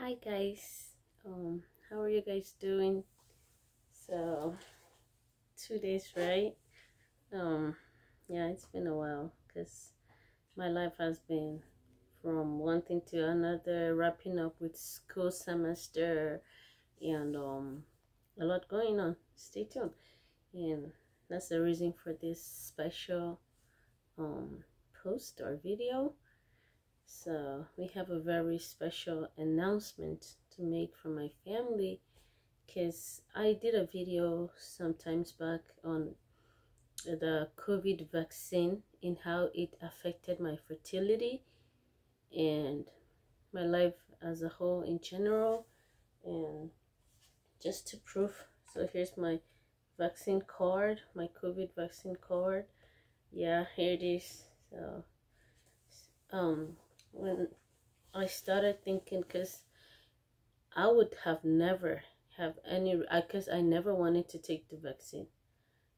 hi guys. Um how are you guys doing? So two days right? Um yeah it's been a while because my life has been from one thing to another wrapping up with school semester and um a lot going on. Stay tuned. And that's the reason for this special um post or video so we have a very special announcement to make for my family because I did a video sometimes back on the COVID vaccine and how it affected my fertility and my life as a whole in general and just to prove so here's my vaccine card my COVID vaccine card. Yeah here it is. So um when I started thinking because I would have never have any because I, never wanted to take the vaccine.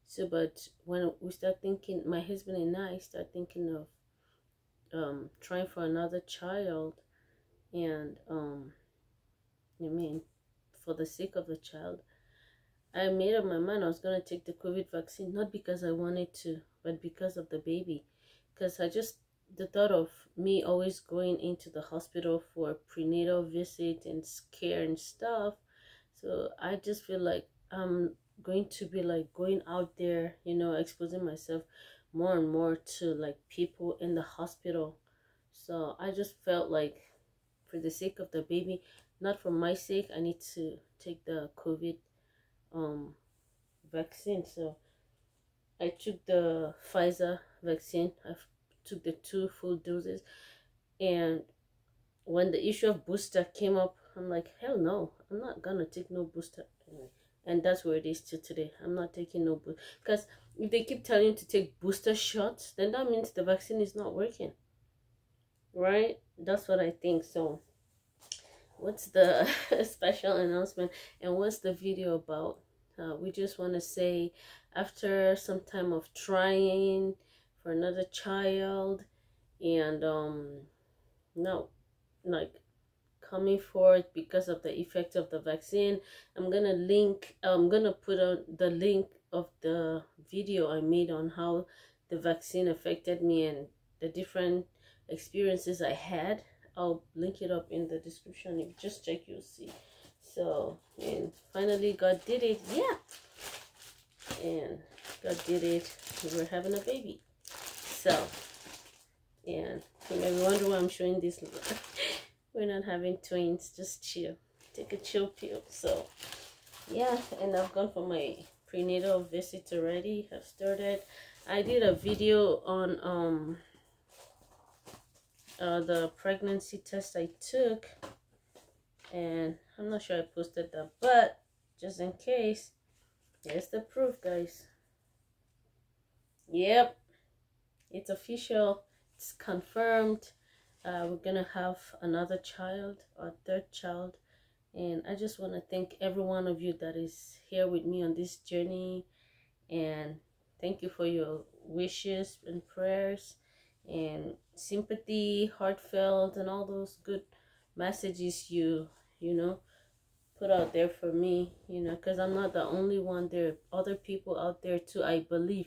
So, but when we start thinking, my husband and I start thinking of um, trying for another child, and um, I mean, for the sake of the child, I made up my mind I was gonna take the COVID vaccine not because I wanted to, but because of the baby, because I just the thought of me always going into the hospital for prenatal visit and care and stuff. So i just feel like i'm going to be like going out there you know exposing myself more and more to like people in the hospital. So i just felt like for the sake of the baby not for my sake i need to take the covid um vaccine. So i took the pfizer vaccine. I've took the two full doses and when the issue of booster came up i'm like hell no i'm not gonna take no booster. Anyway and that's where it is to today. I'm not taking no booster because if they keep telling you to take booster shots then that means the vaccine is not working right? That's what i think. So what's the special announcement and what's the video about? Uh, we just want to say after some time of trying for another child and um no like coming forth because of the effect of the vaccine. I'm gonna link i'm gonna put out the link of the video i made on how the vaccine affected me and the different experiences i had. I'll link it up in the description if you just check you'll see. So and finally god did it. Yeah. And god did it. We're having a baby so and you may wonder why i'm showing this we're not having twins just chill. Take a chill pill. So yeah and i've gone for my prenatal visit already. I've started. I did a video on um uh, the pregnancy test i took. And i'm not sure i posted that but just in case here's the proof guys. Yep it's official it's confirmed. Uh, we're gonna have another child our third child. And i just want to thank every one of you that is here with me on this journey. And thank you for your wishes and prayers and sympathy heartfelt and all those good messages you you know put out there for me you know because i'm not the only one. There are other people out there too i believe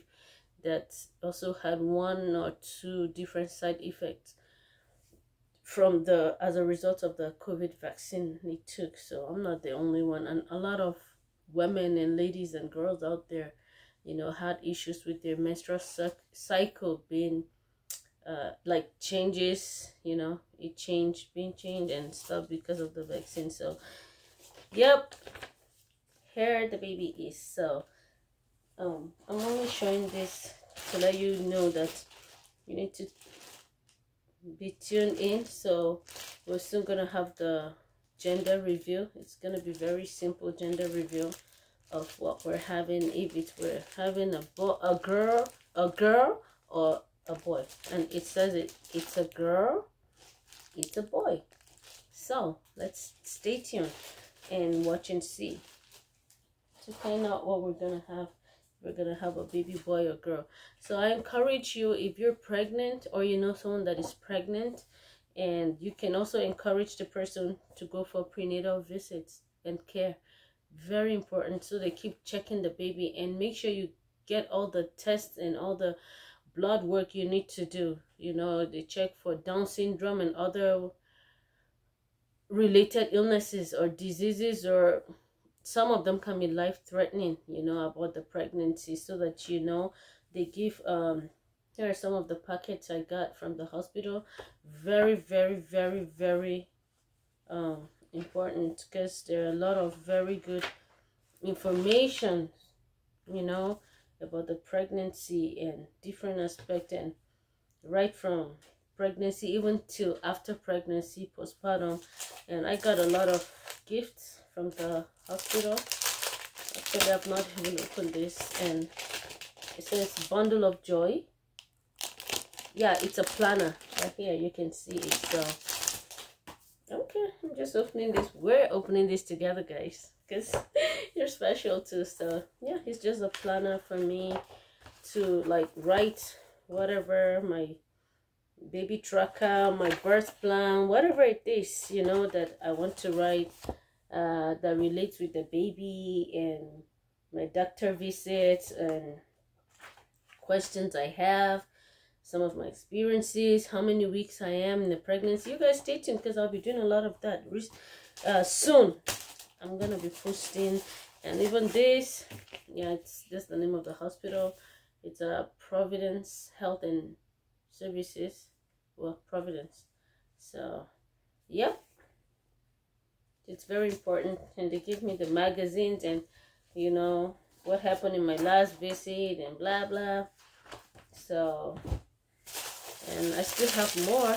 that also had one or two different side effects from the as a result of the covid vaccine they took. So i'm not the only one. And a lot of women and ladies and girls out there you know had issues with their menstrual cycle being uh, like changes you know it changed being changed and stuff because of the vaccine. So yep here the baby is. So um i'm only showing this to let you know that you need to be tuned in. So we're still gonna have the gender review. It's gonna be very simple gender review of what we're having. If it's we're having a boy a girl a girl or a boy. And it says it it's a girl it's a boy. So let's stay tuned and watch and see. To find out what we're gonna have we're gonna have a baby boy or girl. So i encourage you if you're pregnant or you know someone that is pregnant and you can also encourage the person to go for prenatal visits and care. Very important so they keep checking the baby and make sure you get all the tests and all the blood work you need to do. You know they check for down syndrome and other related illnesses or diseases or some of them can be life threatening you know about the pregnancy so that you know they give um here are some of the packets I got from the hospital. Very, very, very, very um, important because there are a lot of very good information, you know, about the pregnancy and different aspects and right from pregnancy even till after pregnancy, postpartum. And I got a lot of gifts from the hospital. Actually, I've not even opened this and it says bundle of joy. Yeah it's a planner. Right here you can see it so. Okay i'm just opening this. We're opening this together guys because you're special too so yeah it's just a planner for me to like write whatever my baby tracker my birth plan whatever it is you know that i want to write uh that relates with the baby and my doctor visits and questions i have some of my experiences, how many weeks I am in the pregnancy. You guys stay tuned because I'll be doing a lot of that uh, soon. I'm going to be posting. And even this, yeah, it's just the name of the hospital. It's a uh, Providence Health and Services. Well, Providence. So, yep. It's very important. And they give me the magazines and, you know, what happened in my last visit and blah, blah. So, and I still have more.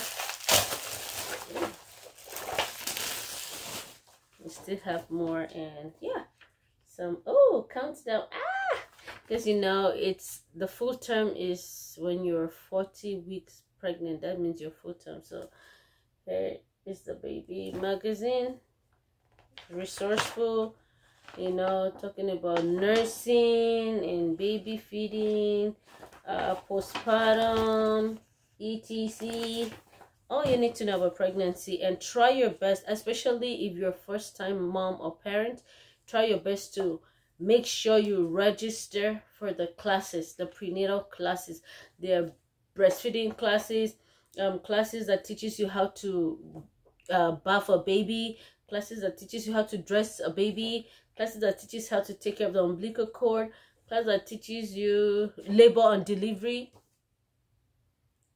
I still have more and yeah. Some, oh, countdown. Ah! Because you know, it's the full term is when you're 40 weeks pregnant. That means you're full term. So here is the baby magazine. Resourceful you know talking about nursing and baby feeding uh postpartum etc all you need to know about pregnancy and try your best especially if you're first time mom or parent try your best to make sure you register for the classes the prenatal classes. The breastfeeding classes um classes that teaches you how to uh, a baby classes that teaches you how to dress a baby classes that teaches how to take care of the umbilical cord class that teaches you labor and delivery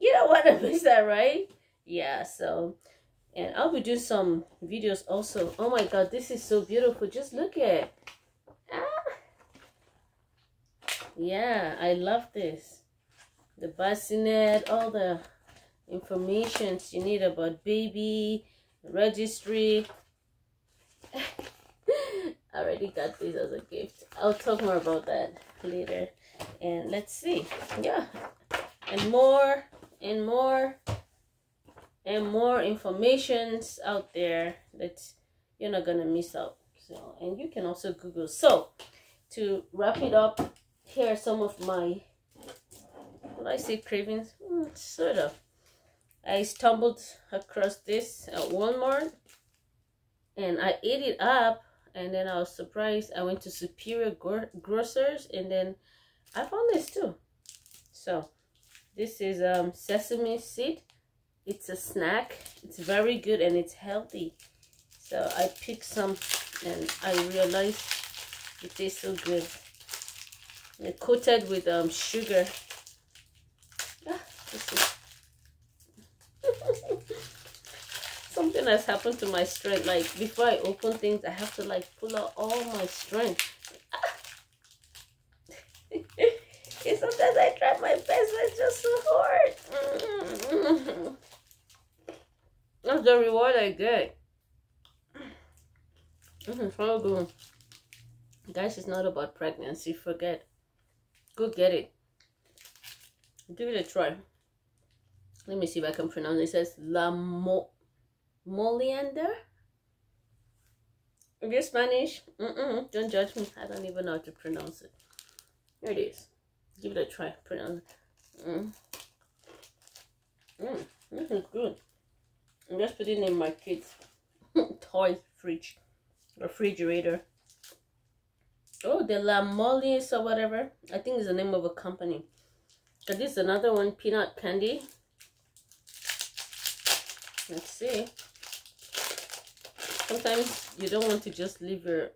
you don't want to miss that, right? Yeah, so, and I'll be doing some videos also. Oh my God, this is so beautiful. Just look at Ah. Yeah, I love this. The bassinet, all the information you need about baby, registry. Already got this as a gift. I'll talk more about that later. And let's see. Yeah. And more and more and more informations out there that you're not gonna miss out so and you can also google so to wrap it up here are some of my what I say cravings mm, sort of I stumbled across this at Walmart and I ate it up and then I was surprised I went to Superior Grocers and then I found this too so this is um, sesame seed. It's a snack. It's very good and it's healthy. So I picked some and I realized it tastes so good. And coated with um, sugar. Ah, Something has happened to my strength. Like before I open things, I have to like pull out all my strength. And sometimes I try my best, but it's just so hard. That's the reward I get. This is so good. Guys, it's not about pregnancy. Forget. Go get it. Give it a try. Let me see if I can pronounce it. It says La Mo Moliander. If you're Spanish, mm -mm, don't judge me. I don't even know how to pronounce it. Here it is. Give it a try. Put it. Mm. Mm, this is good. I'm just putting in my kids' toy fridge, refrigerator. Oh, the La Mollis or whatever. I think it's the name of a company. This is another one, peanut candy. Let's see. Sometimes you don't want to just leave your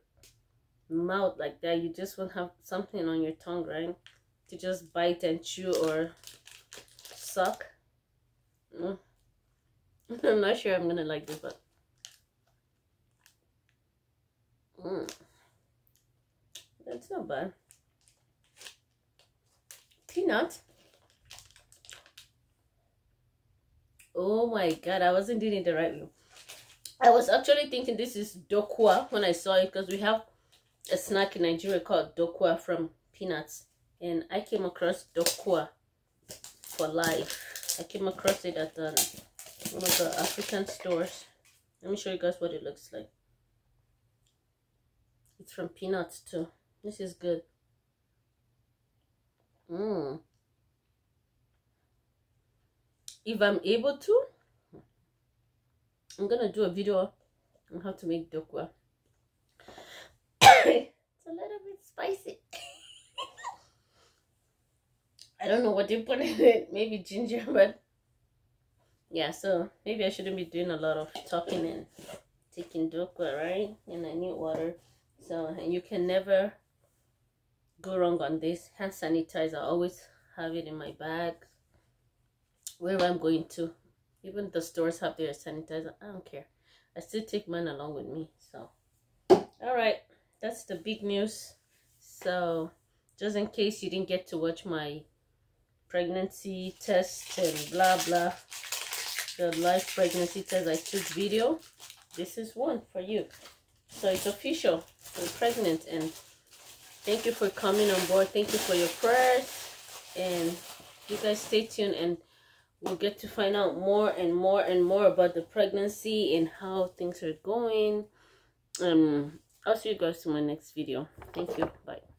mouth like that. You just want to have something on your tongue, right? To just bite and chew or suck. Mm. I'm not sure I'm to like this, but... Mm. That's not bad. Peanut. Oh my god, I wasn't doing it the right way. I was actually thinking this is dokwa when I saw it because we have a snack in Nigeria called dokwa from peanuts. And I came across dokwa for life. I came across it at um, one of the African stores. Let me show you guys what it looks like. It's from peanuts too. This is good. Mmm. If I'm able to, I'm gonna do a video on how to make dokwa. it's a little bit spicy. I don't know what they put in it. Maybe ginger, but yeah. So maybe I shouldn't be doing a lot of talking and taking dokwa, right? And I need water. So you can never go wrong on this hand sanitizer. I always have it in my bag wherever I'm going to even the stores have their sanitizer. I don't care. I still take mine along with me. So, all right. That's the big news. So, just in case you didn't get to watch my pregnancy test and blah, blah, the live pregnancy test I took video, this is one for you. So, it's official. I'm pregnant and thank you for coming on board. Thank you for your prayers. And you guys stay tuned and we'll get to find out more and more and more about the pregnancy and how things are going. Um i'll see you guys in my next video. Thank you. Bye